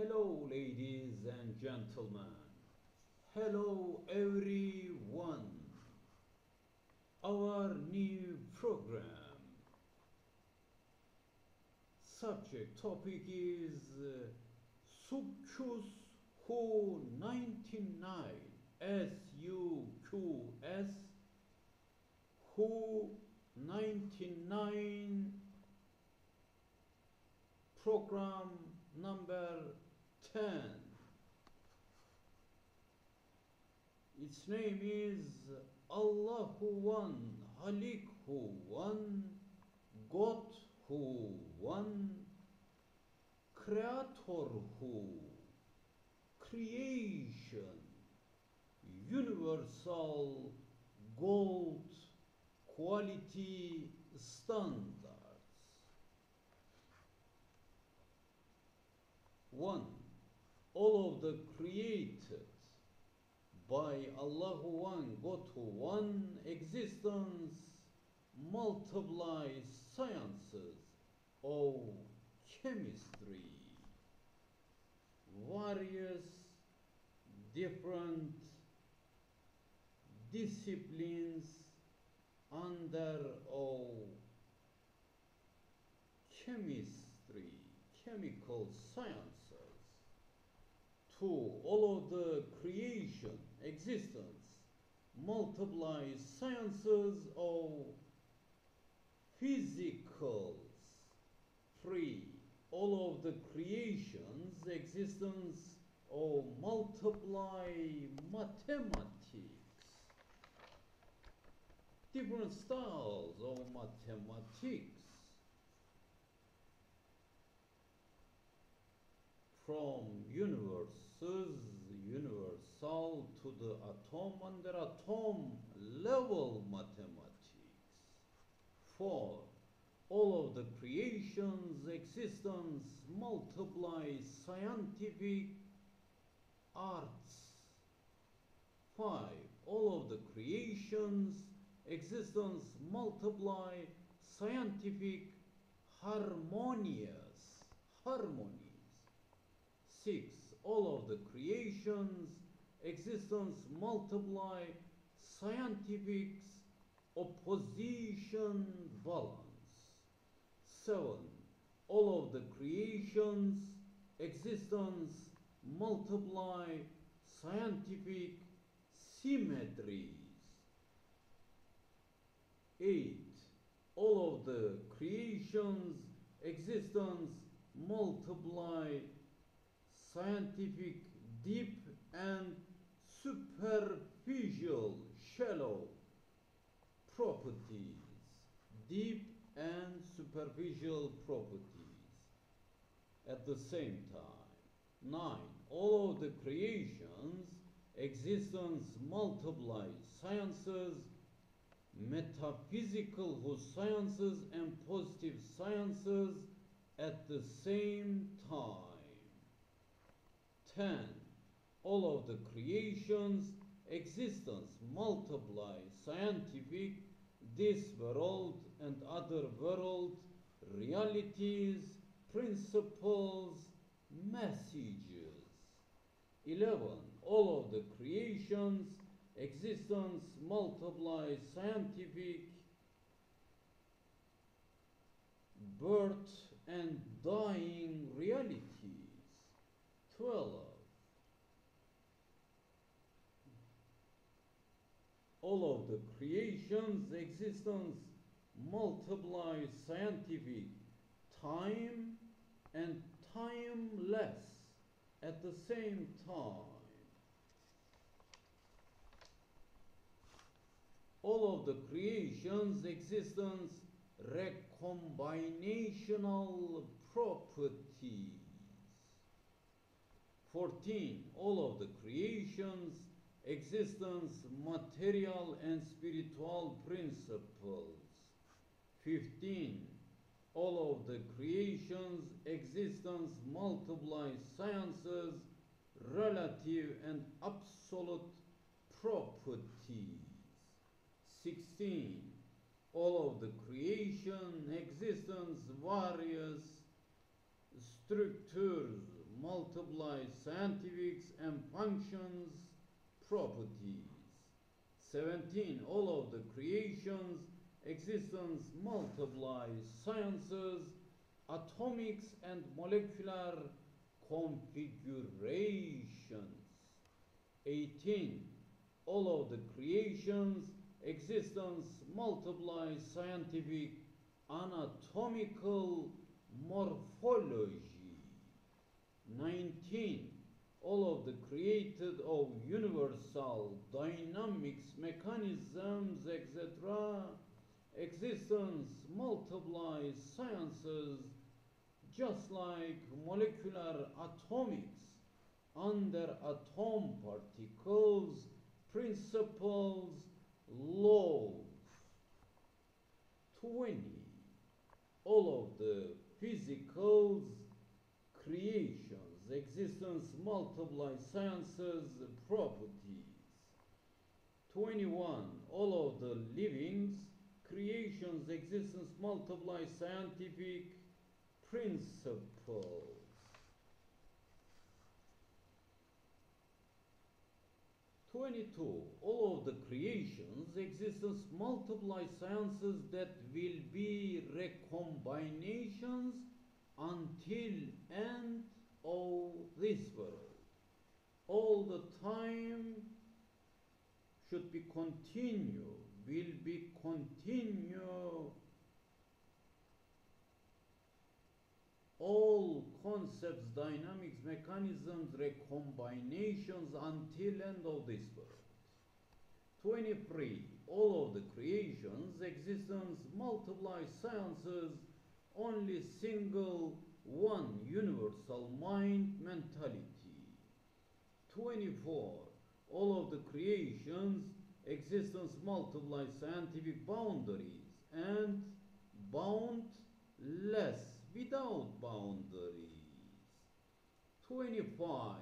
Hello, ladies and gentlemen. Hello, everyone. Our new program. Subject topic is uh, Sucus Who 99 S U Q S Who 99 program number 10 its name is Allahu One Halik Who One God Who One Creator Who Creation Universal Gold Quality Standards 1. All of the created by Allah one, God one existence multiply sciences of chemistry, various different disciplines under all chemistry chemical sciences to all of the creation, existence, multiply sciences of physicals, free, all of the creations, existence of multiply mathematics, different styles of mathematics, from universes, universal to the atom under atom level mathematics. 4. all of the creations, existence multiply scientific arts. Five, all of the creations, existence multiply scientific harmonious harmony 6. All of the creations, existence multiply, scientific opposition balance. 7. All of the creations, existence multiply, scientific symmetries. 8. All of the creations, existence multiply, scientific deep and superficial shallow properties. Deep and superficial properties at the same time. 9 all of the creations existence multiply sciences metaphysical whose sciences and positive sciences at the same time 10. All of the creations, existence, multiply, scientific, this world and other world, realities, principles, messages. 11. All of the creations, existence, multiply, scientific, birth and dying realities. 12. All of the creation's existence multiplies scientific time and timeless at the same time. All of the creation's existence recombinational property 14. All of the creations, existence, material and spiritual principles. 15. All of the creations, existence, multiply sciences, relative and absolute properties. 16. All of the creation, existence, various structures, multiply scientifics and functions properties. 17. All of the creations, existence, multiply sciences, atomics and molecular configurations. 18. All of the creations, existence, multiply scientific, anatomical morphology. 19. All of the created of universal dynamics, mechanisms, etc. Existence, multiply sciences, just like molecular atomics, under atom particles, principles, laws. 20. All of the physicals, creations, existence, multiply sciences, properties. 21. All of the livings, creations, existence, multiply scientific principles. Twenty-two. All of the creations, existence, multiply sciences that will be recombinations until end of this world. All the time should be continue, will be continue. All concepts, dynamics, mechanisms, recombinations until end of this world. 23. All of the creations, existence, multiply sciences, only single one universal mind mentality. 24. All of the creations, existence, multiply scientific boundaries and boundless without boundaries. 25.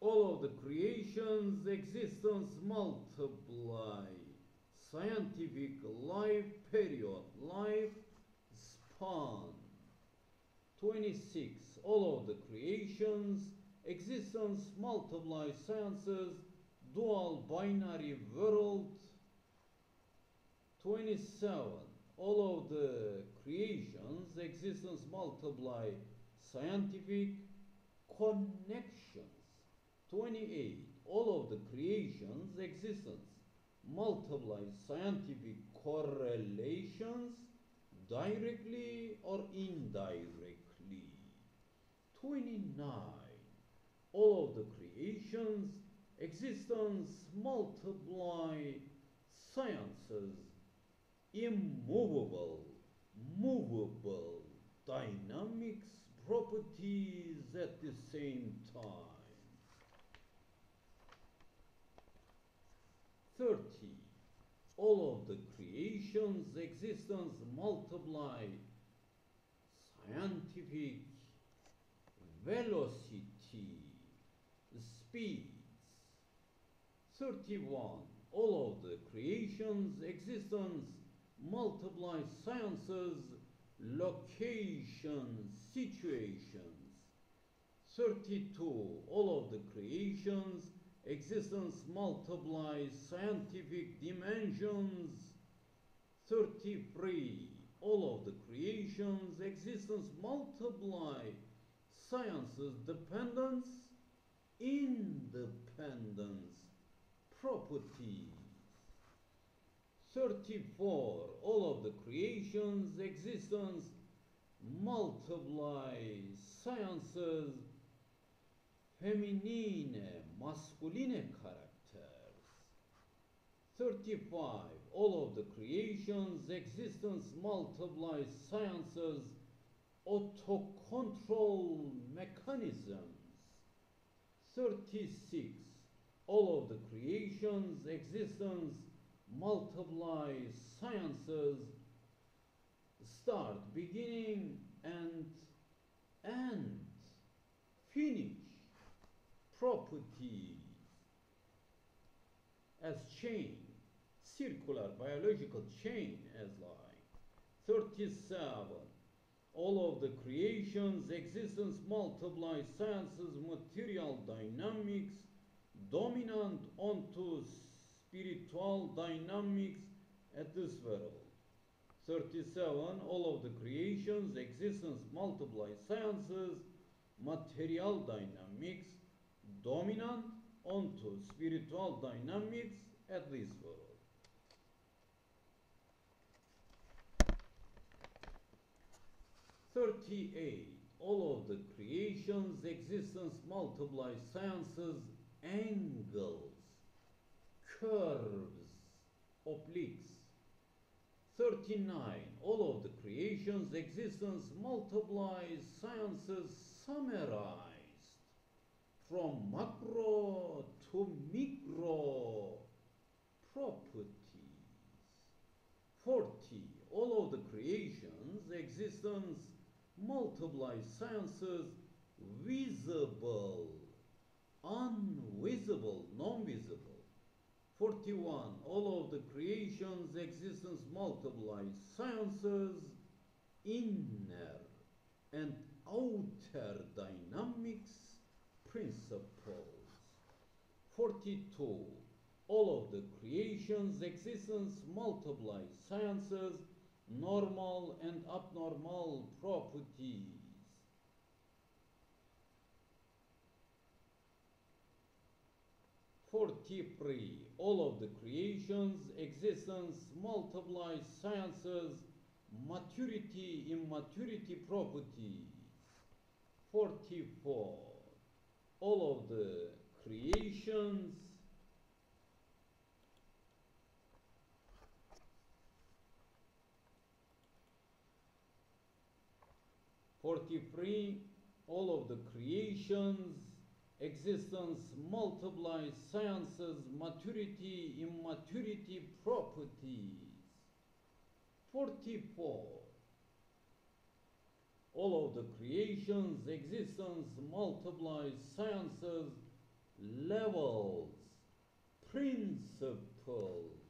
All of the creations, existence, multiply scientific life period, life span. 26. All of the creations, existence, multiply sciences, dual binary world. 27. All of the creations, existence, multiply scientific connections. 28. All of the creations, existence, multiply scientific correlations directly or indirectly. 29. All of the creations, existence, multiply sciences, immovable, movable, dynamics, properties at the same time. 30. All of the creations, existence, multiply scientific velocity, speeds. 31. All of the creations, existence, multiply sciences, location, situations. 32. All of the creations, existence, multiply scientific dimensions. 33. All of the creations, existence, multiply sciences, dependence, independence, properties. 34. All of the creations, existence, multiply sciences, feminine, masculine characters. 35. All of the creations, existence, multiply sciences, autocontrol mechanisms. 36. All of the creations, existence, multiply sciences, start, beginning, and end, finish, properties, as chain, circular biological chain as like. 37. All of the creations, existence, multiply, sciences, material dynamics, dominant onto spiritual dynamics at this world. 37. All of the creations, existence, multiply, sciences, material dynamics, dominant onto spiritual dynamics at this world. Thirty-eight. All of the creations, existence, multiply, sciences, angles, curves, obliques. Thirty-nine. All of the creations, existence, multiply, sciences, summarized from macro to micro properties. 40. All of the creations, existence, multiply sciences, visible, unvisible, non-visible. 41. All of the creations, existence, multiply sciences, inner and outer dynamics principles. 42. All of the creations, existence, multiply sciences, normal and abnormal properties. Forty-three. All of the creations, existence, multiply sciences, maturity, immaturity properties. Forty-four. All of the creations, Forty-three, all of the creations, existence, multiply, sciences, maturity, immaturity, properties. Forty-four, all of the creations, existence, multiply, sciences, levels, principles.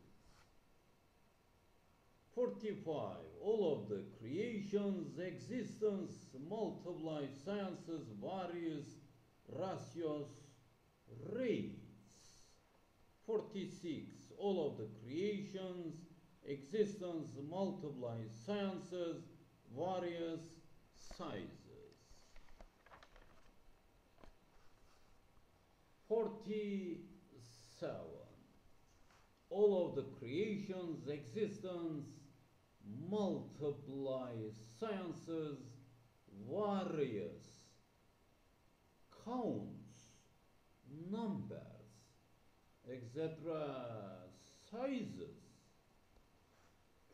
45. All of the creations, existence, multiply, sciences, various ratios, rates. 46. All of the creations, existence, multiply, sciences, various sizes. 47. All of the creations, existence, multiply, sciences, various, counts, numbers, etc., sizes.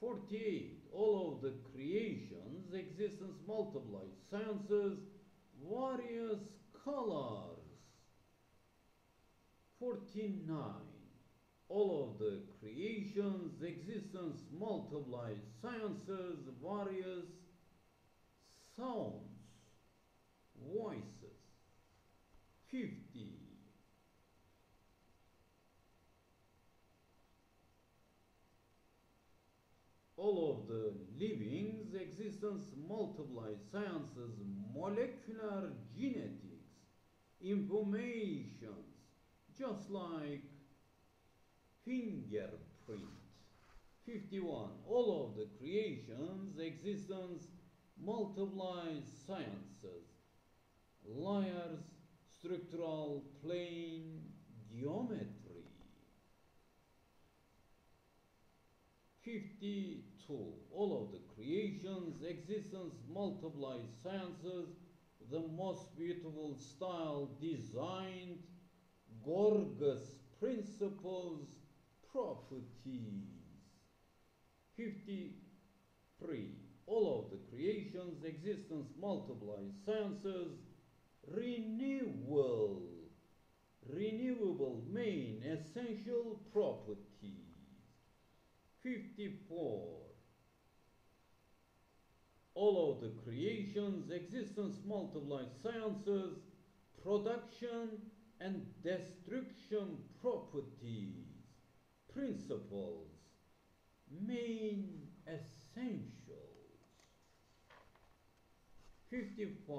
48. All of the creations, existence, multiply, sciences, various colors. 49. All of the creations, existence, multiply, sciences, various sounds, voices. 50. All of the livings, existence, multiply, sciences, molecular genetics, informations, just like fingerprint. 51. All of the creations, existence, multiply, sciences, layers, structural, plane, geometry. 52. All of the creations, existence, multiply, sciences, the most beautiful style, designed, gorgeous principles, properties. 53. All of the creations, existence, multiply, sciences, renewal, renewable main essential properties. 54. All of the creations, existence, multiply, sciences, production and destruction properties, principles, main essentials. 55.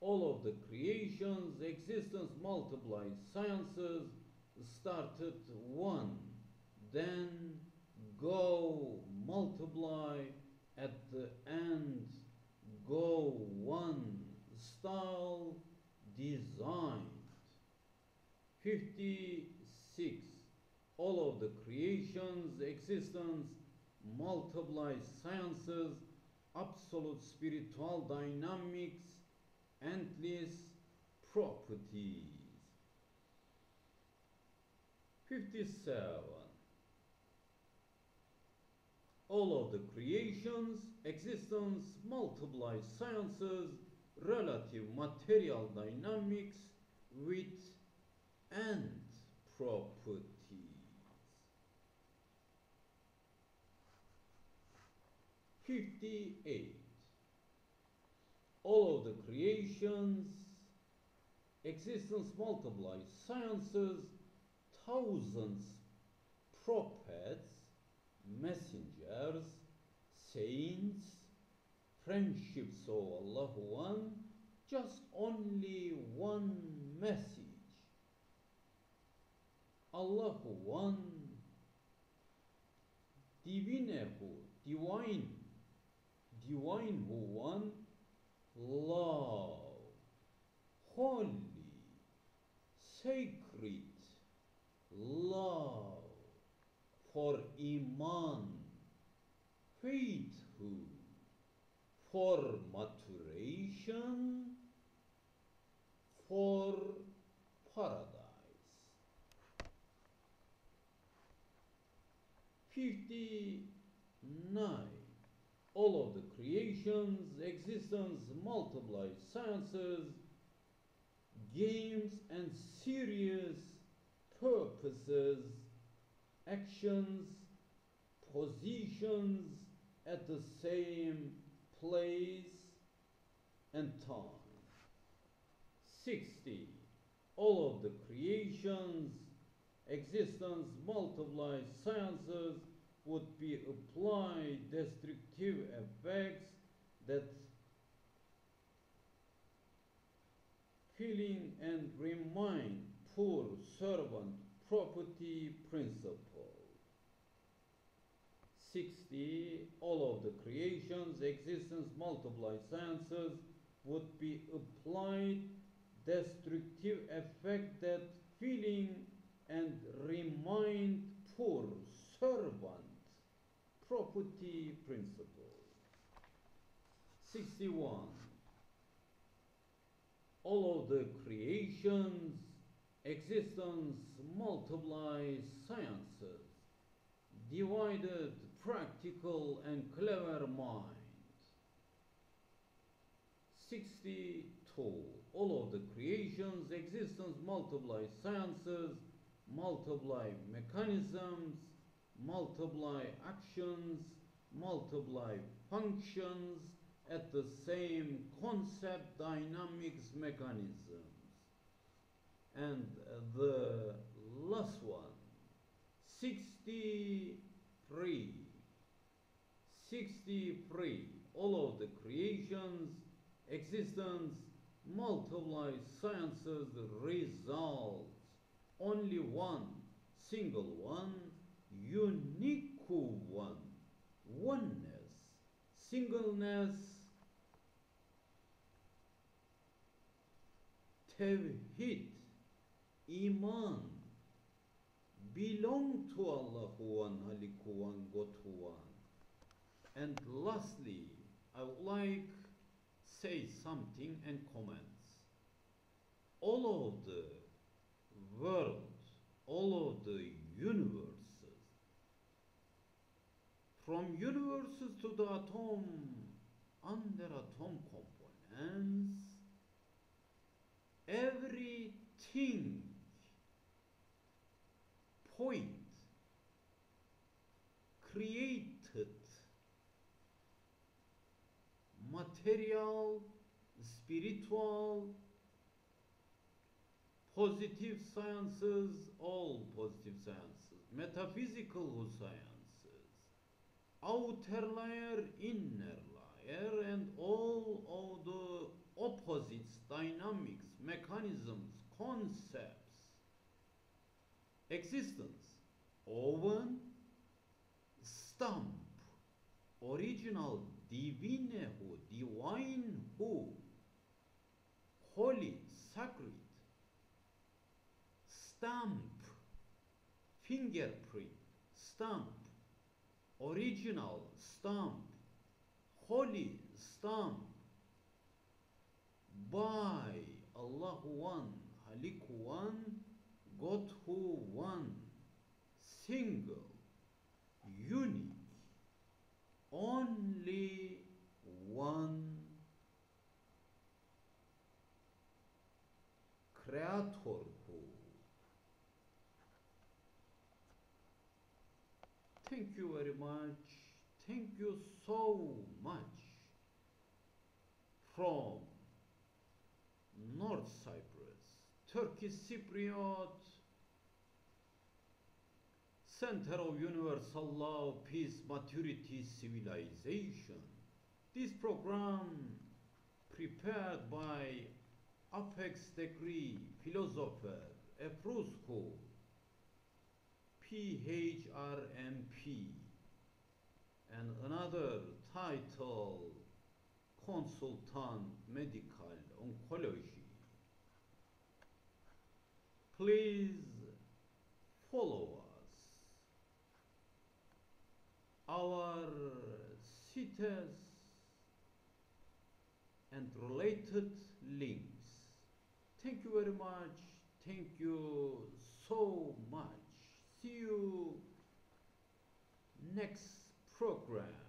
All of the creations, existence, multiply, sciences started one, then go, multiply, at the end, go one, style, designed. 56. All of the creations, existence, multiplied sciences, absolute spiritual dynamics, endless properties. 57. All of the creations, existence, multiplied sciences, relative material dynamics with end properties. 58. All of the creations, existence multiply sciences, thousands, prophets, messengers, saints, friendships of Allah one, just only one message. Allah one, divine divine, divine one, love, holy, sacred, love, for iman, faithful, for maturation, for paradise. 59. All of the creations, existence, multiply sciences, games and serious purposes, actions, positions at the same place and time. 60. All of the creations, existence, multiply sciences would be applied destructive effects that feeling and remind poor servant property principle. 60. All of the creations, existence, multiplied sciences would be applied destructive effect that feeling and remind poor servant property principle. 61. All of the creations, existence, multiply sciences, divided practical and clever mind. 62. All of the creations, existence, multiply sciences, multiply mechanisms, multiply actions, multiply functions at the same concept dynamics mechanisms. And the last one, 63. 63. All of the creations, existence, multiply sciences results. Only one, single one, unique one, oneness, singleness, tevhid, iman, belong to Allah one, Halik one, God one. And lastly, I would like say something and comments. All of the world, all of the universes, from universes to the atom, under atom components, everything point created material, spiritual, positive sciences, all positive sciences, metaphysical sciences, outer layer, inner layer and all of the opposites, dynamics, mechanisms, concepts, existence, oven, stamp, original, divine who, divine who, holy, sacred, stamp, fingerprint, stamp, original, stamp, holy, stamp, by Allah one, Halik one, God who one, single, unique, only one creator who. Thank you very much. Thank you so much from North Cyprus, Turkish Cypriot, Center of Universal Law, Peace, Maturity, Civilization. This program prepared by Apex Degree Philosopher Efruzhu, PHRMP, and another title Consultant Medical Oncology. Please follow us. Our cities and related links. Thank you very much. Thank you so much. See you next program.